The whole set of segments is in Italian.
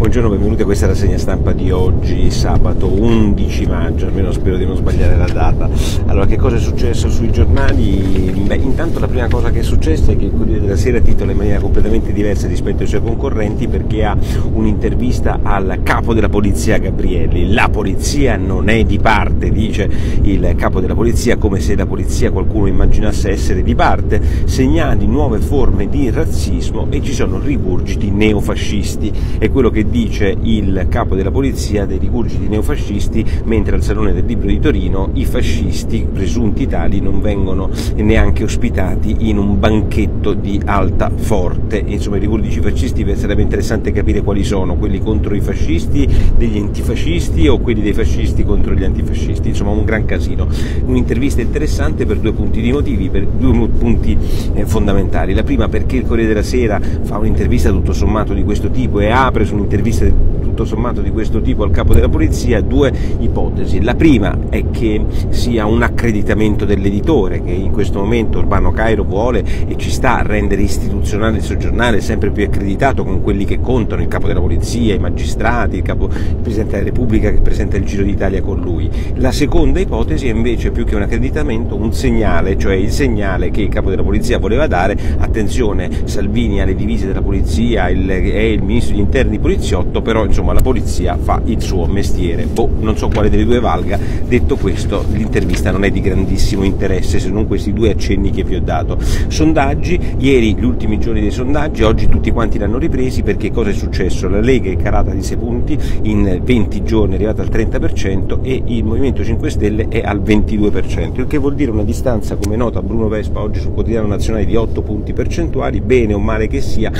Buongiorno, benvenuti a questa rassegna stampa di oggi, sabato 11 maggio, almeno spero di non sbagliare la data. Allora, che cosa è successo sui giornali? Beh, intanto la prima cosa che è successa è che il Corriere della Sera titola in maniera completamente diversa rispetto ai suoi concorrenti perché ha un'intervista al capo della polizia Gabrielli. La polizia non è di parte, dice il capo della polizia, come se la polizia qualcuno immaginasse essere di parte, segnali nuove forme di razzismo e ci sono rigurgiti neofascisti. È quello che dice il capo della polizia dei rigurgiti neofascisti, mentre al Salone del Libro di Torino i fascisti presunti tali non vengono neanche ospitati in un banchetto di alta forte. Insomma, i rigurgiti fascisti sarebbe interessante capire quali sono, quelli contro i fascisti, degli antifascisti o quelli dei fascisti contro gli antifascisti. Insomma, un gran casino. Un'intervista interessante per due punti di motivi, per due punti eh, fondamentali. La prima perché il Corriere della Sera fa un'intervista tutto sommato di questo tipo e apre su un'intervista servicio. de tutto sommato di questo tipo al capo della polizia due ipotesi. La prima è che sia un accreditamento dell'editore che in questo momento Urbano Cairo vuole e ci sta a rendere istituzionale il suo giornale sempre più accreditato con quelli che contano, il capo della polizia, i magistrati, il, capo, il Presidente della Repubblica che presenta il Giro d'Italia con lui. La seconda ipotesi è invece più che un accreditamento un segnale, cioè il segnale che il capo della polizia voleva dare, attenzione Salvini alle divise della polizia, il, è il ministro degli interni poliziotto, però insomma la polizia fa il suo mestiere. Boh, non so quale delle due valga, detto questo l'intervista non è di grandissimo interesse se non questi due accenni che vi ho dato. Sondaggi, ieri gli ultimi giorni dei sondaggi, oggi tutti quanti l'hanno ripresi perché cosa è successo? La Lega è calata di 6 punti, in 20 giorni è arrivata al 30% e il Movimento 5 Stelle è al 22%, il che vuol dire una distanza, come nota Bruno Vespa oggi sul quotidiano nazionale, di 8 punti percentuali, bene o male che sia,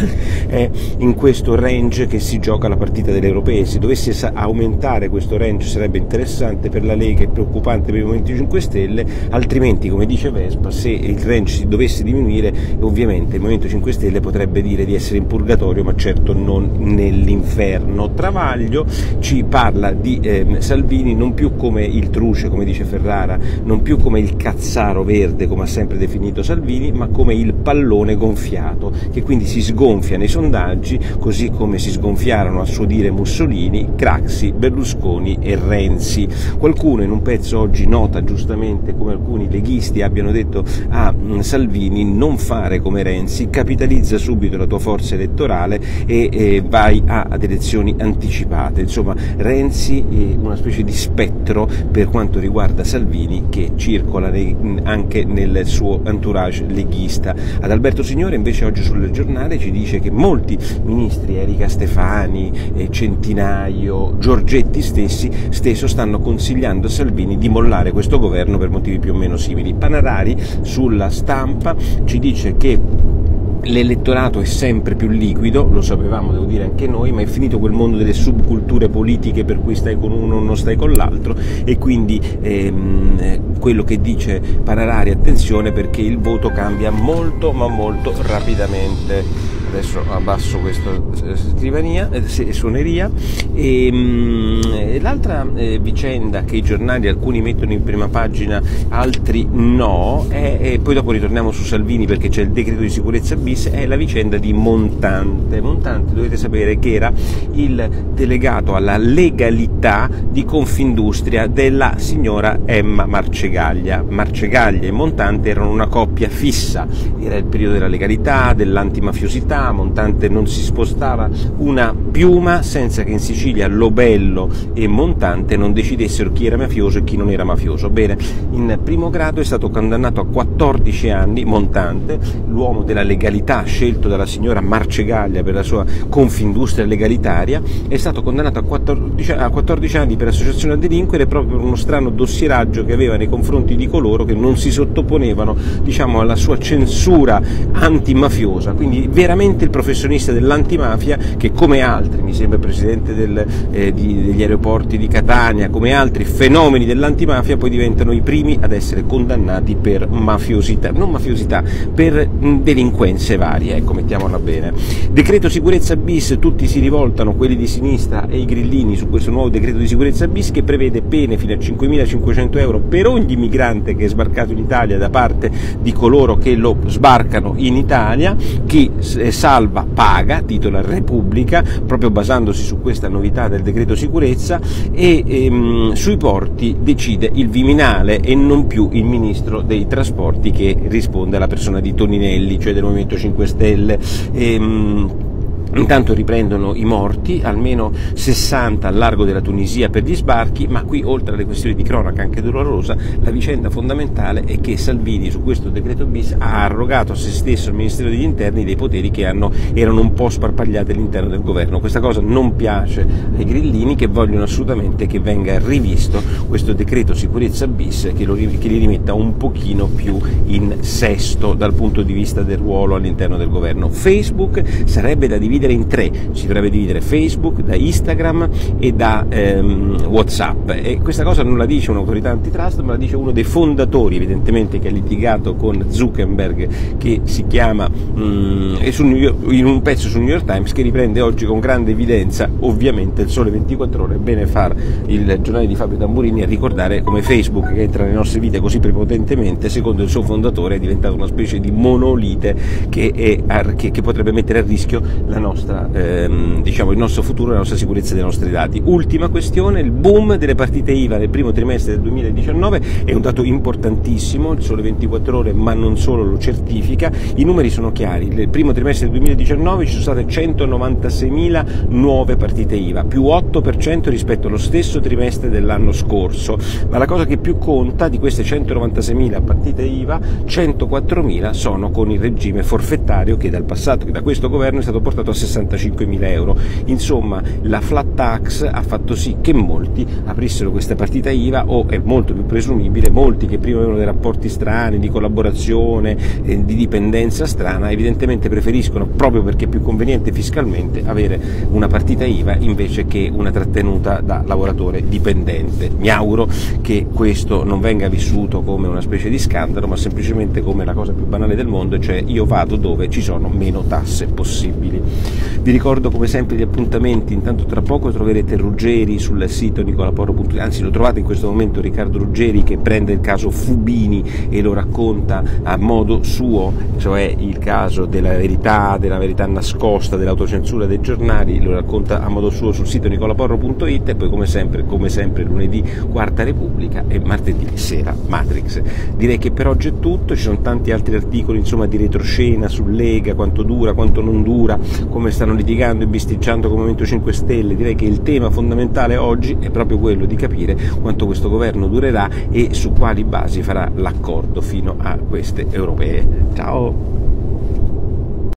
è in questo range che si gioca la partita delle europee, se dovesse aumentare questo range sarebbe interessante per la Lega e preoccupante per i Movimento 5 Stelle, altrimenti come dice Vespa se il range si dovesse diminuire ovviamente il Movimento 5 Stelle potrebbe dire di essere in purgatorio ma certo non nell'inferno. Travaglio ci parla di eh, Salvini non più come il truce come dice Ferrara, non più come il cazzaro verde come ha sempre definito Salvini ma come il pallone gonfiato che quindi si sgonfia nei sondaggi così come si sgonfiarono a suo dire Mussolini, Craxi, Berlusconi e Renzi. Qualcuno in un pezzo oggi nota giustamente come alcuni leghisti abbiano detto a mm, Salvini non fare come Renzi, capitalizza subito la tua forza elettorale e, vai ad elezioni anticipate. Insomma, Renzi è una specie di spettro per quanto riguarda Salvini che circola anche nel suo entourage leghista. Ad Alberto Signore invece oggi sul giornale ci dice che molti ministri, Erika Stefani, eh, Centinaio, Giorgetti stessi, stesso stanno consigliando a Salvini di mollare questo governo per motivi più o meno simili. Panarari sulla stampa ci dice che l'elettorato è sempre più liquido, lo sapevamo, devo dire anche noi, ma è finito quel mondo delle subculture politiche per cui stai con uno o non stai con l'altro. E quindi ehm, quello che dice Panarari, attenzione perché il voto cambia molto ma molto rapidamente adesso abbasso questa eh, scrivania, eh, suoneria. E l'altra eh, vicenda che i giornali alcuni mettono in prima pagina altri no è, e poi dopo ritorniamo su Salvini perché c'è il decreto di sicurezza bis è la vicenda di Montante. Montante dovete sapere che era il delegato alla legalità di Confindustria della signora Emma Marcegaglia. Marcegaglia e Montante erano una coppia fissa. Era il periodo della legalità, dell'antimafiosità Montante non si spostava una piuma senza che in Sicilia Lobello e Montante non decidessero chi era mafioso e chi non era mafioso. Bene, in primo grado è stato condannato a 14 anni Montante, l'uomo della legalità scelto dalla signora Marcegaglia per la sua confindustria legalitaria, è stato condannato a 14, a 14 anni per associazione a delinquere proprio per uno strano dossieraggio che aveva nei confronti di coloro che non si sottoponevano diciamo, alla sua censura antimafiosa, quindi veramente veramente il professionista dell'antimafia che come altri, mi sembra presidente del, eh, di, degli aeroporti di Catania, come altri fenomeni dell'antimafia poi diventano i primi ad essere condannati per mafiosità, non mafiosità, per mh, delinquenze varie, ecco, mettiamola bene. Decreto sicurezza bis, tutti si rivoltano, quelli di sinistra e i grillini su questo nuovo decreto di sicurezza bis che prevede pene fino a 5.500 euro per ogni migrante che è sbarcato in Italia da parte di coloro che lo sbarcano in Italia, chi eh, Salva paga, titola Repubblica, proprio basandosi su questa novità del decreto sicurezza e ehm, sui porti decide il Viminale e non più il ministro dei trasporti che risponde alla persona di Toninelli, cioè del Movimento 5 Stelle. Ehm, Intanto riprendono i morti, almeno 60 al largo della Tunisia per gli sbarchi, ma qui oltre alle questioni di cronaca anche dolorosa, la vicenda fondamentale è che Salvini su questo decreto bis ha arrogato a se stesso al Ministero degli Interni dei poteri che hanno, erano un po' sparpagliati all'interno del governo. Questa cosa non piace ai grillini che vogliono assolutamente che venga rivisto questo decreto sicurezza bis che, lo, che li rimetta un pochino più in sesto dal punto di vista del ruolo all'interno del governo. Facebook sarebbe da dividere dividere in tre, si dovrebbe dividere Facebook, da Instagram e da ehm, Whatsapp. E questa cosa non la dice un'autorità antitrust ma la dice uno dei fondatori evidentemente che ha litigato con Zuckerberg che si chiama mm, in un pezzo sul New York Times che riprende oggi con grande evidenza ovviamente il Sole 24 Ore, bene far il giornale di Fabio Tamburini a ricordare come Facebook che entra nelle nostre vite così prepotentemente secondo il suo fondatore è diventato una specie di monolite che, è, che, che potrebbe mettere a rischio la nostra nostra, ehm, diciamo, il nostro futuro la nostra sicurezza dei nostri dati. Ultima questione, il boom delle partite IVA nel primo trimestre del 2019 è un dato importantissimo, il sole 24 ore ma non solo lo certifica, i numeri sono chiari, nel primo trimestre del 2019 ci sono state 196.000 nuove partite IVA, più 8% rispetto allo stesso trimestre dell'anno scorso, ma la cosa che più conta di queste 196.000 partite IVA, 104.000 sono con il regime forfettario che dal passato, che da questo governo è stato portato a 65.000 euro. Insomma, la flat tax ha fatto sì che molti aprissero questa partita IVA o è molto più presumibile, molti che prima avevano dei rapporti strani, di collaborazione, eh, di dipendenza strana, evidentemente preferiscono, proprio perché è più conveniente fiscalmente, avere una partita IVA invece che una trattenuta da lavoratore dipendente. Mi auguro che questo non venga vissuto come una specie di scandalo, ma semplicemente come la cosa più banale del mondo, cioè io vado dove ci sono meno tasse possibili. Vi ricordo come sempre gli appuntamenti, intanto tra poco troverete Ruggeri sul sito nicolaporro.it, anzi lo trovate in questo momento Riccardo Ruggeri che prende il caso Fubini e lo racconta a modo suo, cioè il caso della verità, della verità nascosta, dell'autocensura dei giornali, lo racconta a modo suo sul sito nicolaporro.it e poi come sempre, come sempre lunedì Quarta Repubblica e martedì sera Matrix. Direi che per oggi è tutto, ci sono tanti altri articoli insomma di retroscena su Lega, quanto dura, quanto non dura, come stanno litigando e bisticciando con il Movimento 5 Stelle, direi che il tema fondamentale oggi è proprio quello di capire quanto questo governo durerà e su quali basi farà l'accordo fino a queste europee. Ciao!